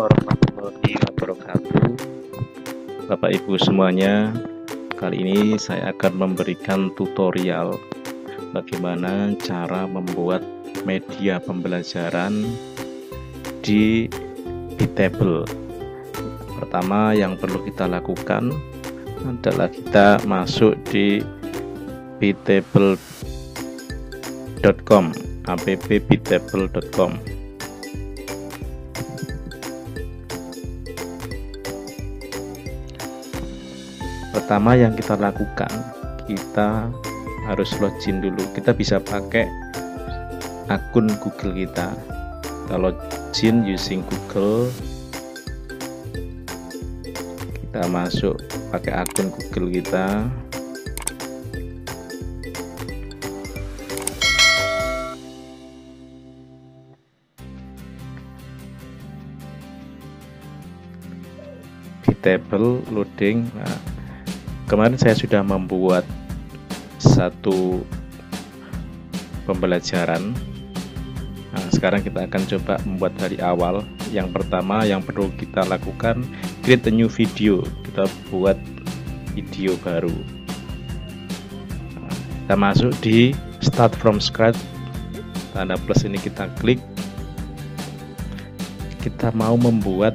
Warahmatullahi wabarakatuh. Bapak Ibu semuanya Kali ini saya akan memberikan tutorial Bagaimana cara membuat media pembelajaran di Bitable. Pertama yang perlu kita lakukan adalah kita masuk di bitable.com appbitable.com pertama yang kita lakukan kita harus login dulu. Kita bisa pakai akun Google kita. Kalau login using Google. Kita masuk pakai akun Google kita. Di table loading nah, kemarin saya sudah membuat satu pembelajaran. Nah, sekarang kita akan coba membuat dari awal. Yang pertama yang perlu kita lakukan create a new video. Kita buat video baru. Kita masuk di start from scratch. Tanda plus ini kita klik. Kita mau membuat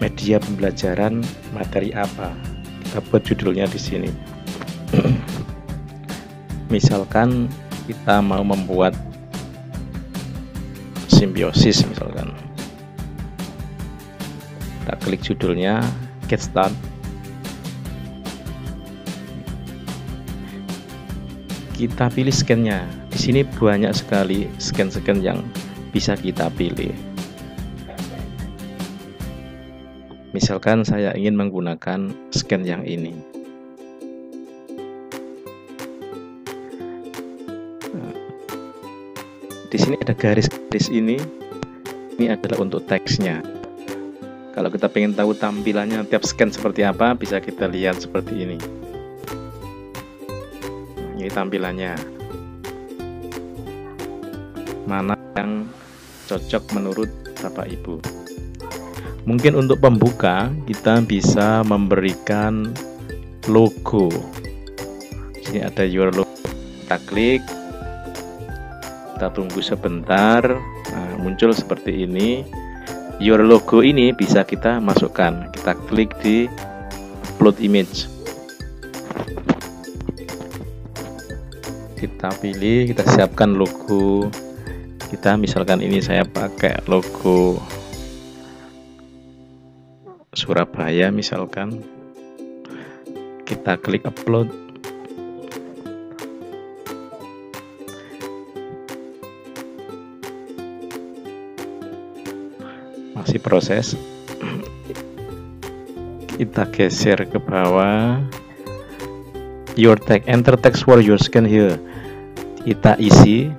media pembelajaran materi apa kita buat judulnya di sini. Misalkan kita mau membuat simbiosis misalkan. Kita klik judulnya get start kita pilih scannya. Di sini banyak sekali scan-scan yang bisa kita pilih Misalkan saya ingin menggunakan scan yang ini. Di sini ada garis-garis ini. Ini adalah untuk teksnya. Kalau kita ingin tahu tampilannya tiap scan seperti apa, bisa kita lihat seperti ini. Ini tampilannya. Mana yang cocok menurut Bapak Ibu mungkin untuk pembuka kita bisa memberikan logo. Sini ada your logo. Kita klik. Kita tunggu sebentar. Nah, muncul seperti ini. Your logo ini bisa kita masukkan. Kita klik di upload image. Kita pilih kita siapkan logo. Kita misalkan ini saya pakai logo Surabaya misalkan kita klik upload. Masih proses. Kita geser ke bawah. Your tag enter text for your scan here. Kita isi.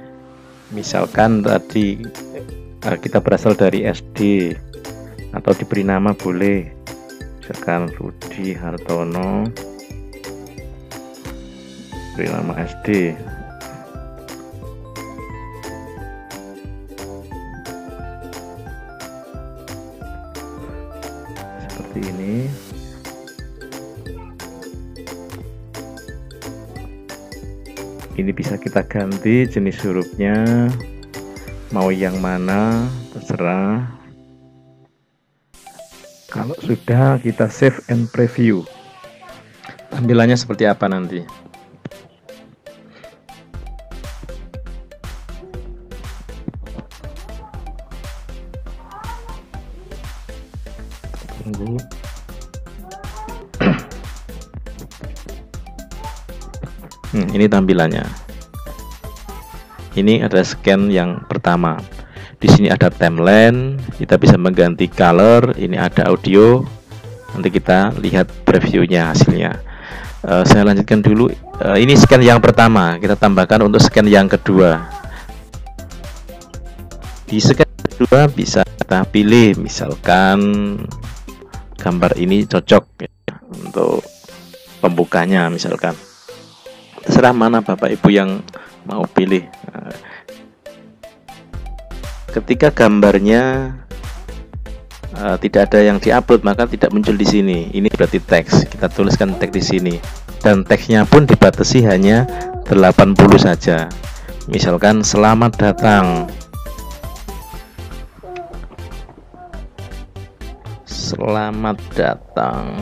Misalkan tadi eh, kita berasal dari SD atau diberi nama boleh. Misalkan Rudi Hartono. Beri nama SD seperti ini. Ini bisa kita ganti jenis hurufnya. Mau yang mana terserah kalau sudah kita save and preview. Tampilannya seperti apa nanti? Tunggu. Hmm, ini tampilannya. Ini ada scan yang pertama di sini ada timeline kita bisa mengganti color ini ada audio. Nanti kita lihat previewnya hasilnya. Uh, saya lanjutkan dulu. Uh, ini scan yang pertama kita tambahkan untuk scan yang kedua. Di scan kedua bisa kita pilih misalkan gambar ini cocok ya, untuk pembukanya misalkan. Terserah mana bapak ibu yang mau pilih. Nah, ketika gambarnya uh, tidak ada yang diupload maka tidak muncul di sini. Ini berarti teks. Kita tuliskan teks di sini. Dan teksnya pun dibatasi hanya 80 saja. Misalkan selamat datang. Selamat datang.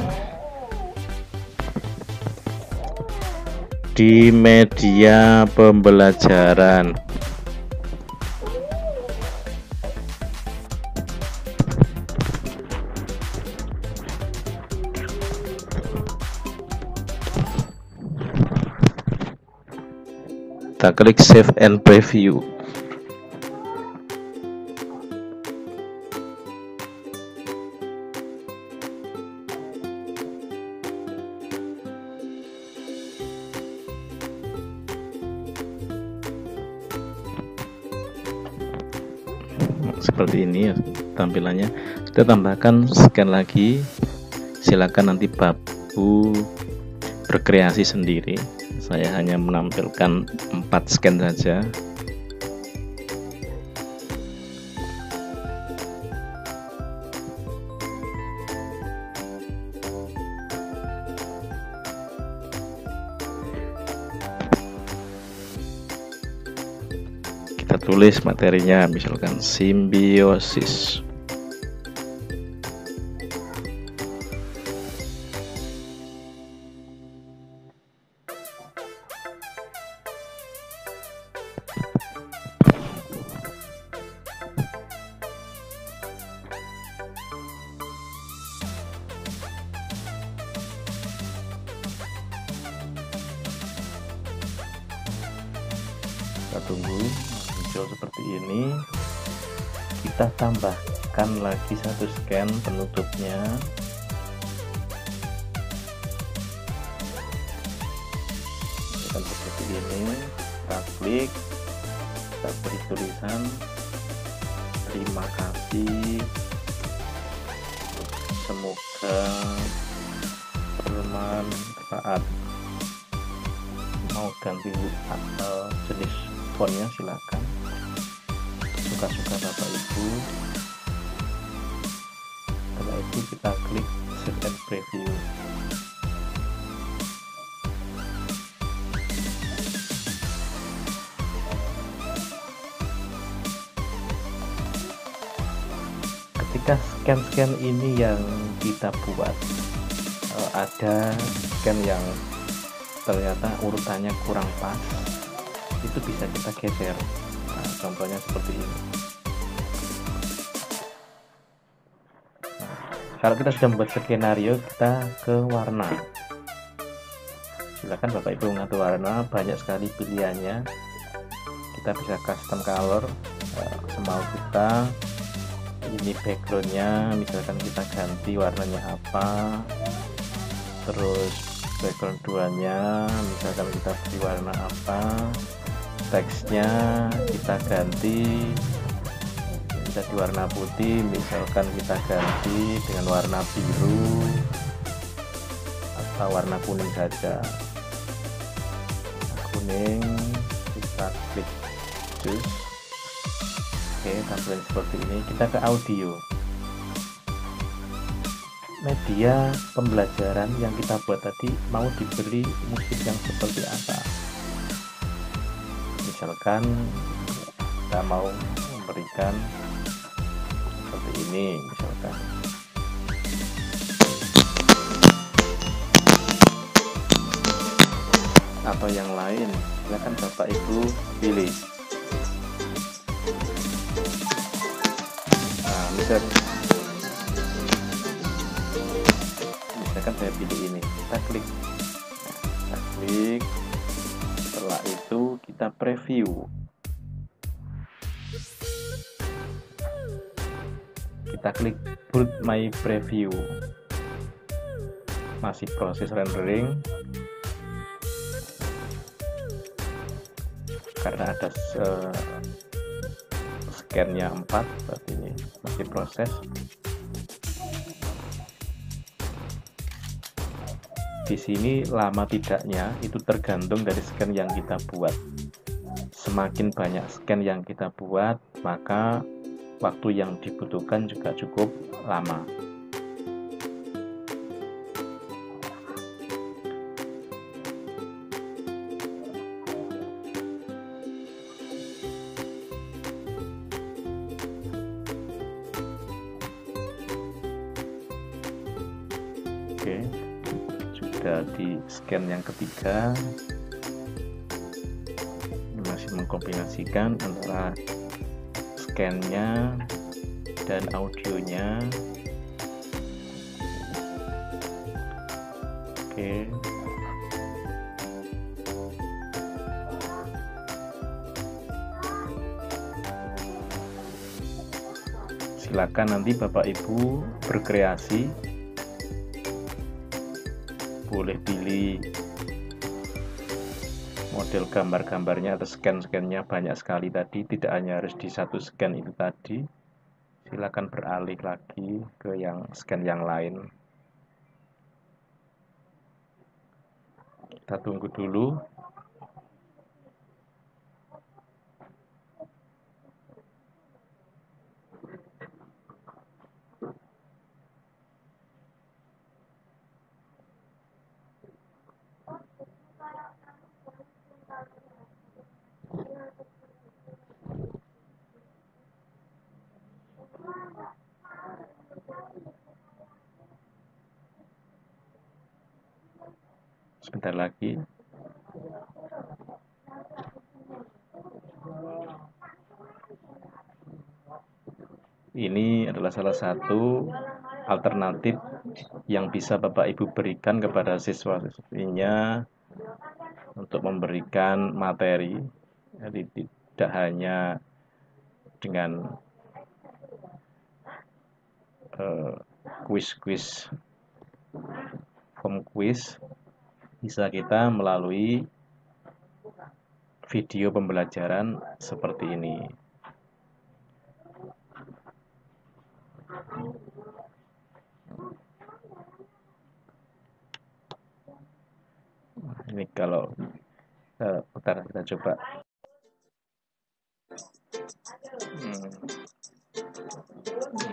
di media pembelajaran. Kita klik save and preview. seperti ini ya tampilannya. Kita tambahkan scan lagi. Silakan nanti babu berkreasi sendiri saya hanya menampilkan 4 scan saja. Kita tulis materinya misalkan simbiosis kita tunggu muncul seperti ini. Kita tambahkan lagi satu scan penutupnya. Akan seperti ini. Kita klik. Kita beri tulisan. Terima kasih. Semoga bermanfaat. Mau ganti atau jenis fontnya silakan. Suka-suka bapak ibu. Setelah itu kita klik save and preview. Ketika scan-scan ini yang kita buat eh, ada scan yang ternyata urutannya kurang pas itu bisa kita geser. Nah, contohnya seperti ini. Nah, kalau kita sudah membuat skenario kita ke warna. Silakan bapak ibu mengatur warna banyak sekali pilihannya. Kita bisa custom color uh, semau kita ini backgroundnya misalkan kita ganti warnanya apa terus background duanya misalkan kita beri warna apa teksnya kita ganti bisa di warna putih misalkan kita ganti dengan warna biru atau warna kuning saja. Kuning kita klik choose oke tampilan seperti ini. Kita ke audio. Media pembelajaran yang kita buat tadi mau diberi musik yang seperti apa misalkan kita mau memberikan seperti ini misalkan. Atau yang lain silakan bapak ibu pilih. Nah misal misalkan saya pilih ini kita klik. Kita klik setelah itu kita preview. Kita klik boot my preview. Masih proses rendering. Karena ada scannya 4 berarti ini masih proses di sini lama tidaknya itu tergantung dari scan yang kita buat semakin banyak scan yang kita buat maka waktu yang dibutuhkan juga cukup lama. Oke, sudah di scan yang ketiga. Masih mengkombinasikan antara scannya dan audionya. Oke. Silakan nanti Bapak Ibu berkreasi boleh pilih model gambar-gambarnya atau scan-scannya banyak sekali tadi. Tidak hanya harus di satu scan itu tadi. Silakan beralih lagi ke yang scan yang lain. Kita tunggu dulu sebentar lagi. Ini adalah salah satu alternatif yang bisa Bapak Ibu berikan kepada siswa-siswinya untuk memberikan materi. Jadi tidak hanya dengan eh, kuis-kuis uh, form quiz bisa kita melalui video pembelajaran seperti ini. Ini kalau uh, kita coba. Hmm.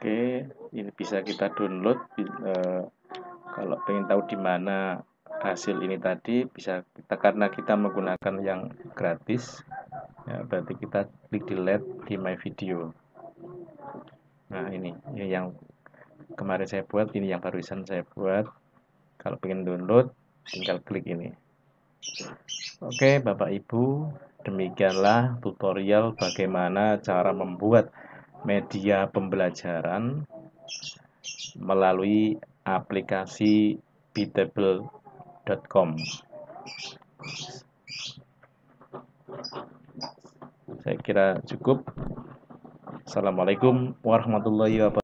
Oke, ini bisa kita download. Eh, kalau pengen tahu di mana hasil ini tadi, bisa kita karena kita menggunakan yang gratis, ya, berarti kita klik delete di my video. Nah ini, ini yang kemarin saya buat, ini yang barusan saya buat. Kalau pengen download, tinggal klik ini. Oke, Bapak Ibu, demikianlah tutorial bagaimana cara membuat media pembelajaran melalui aplikasi beatable.com. Saya kira cukup. Assalamualaikum warahmatullahi wabarakatuh.